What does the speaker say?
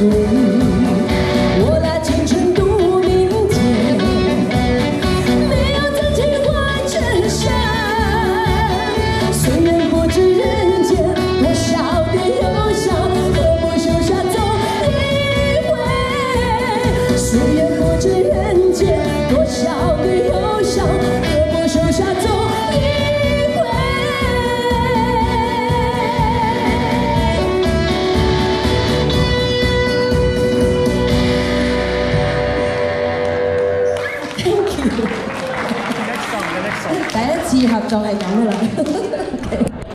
为我俩青春度明天你用真情换此生岁月不知人间多少的忧伤何不潇洒走一回岁月不知人间多少的忧伤。第一次合作系咁噶啦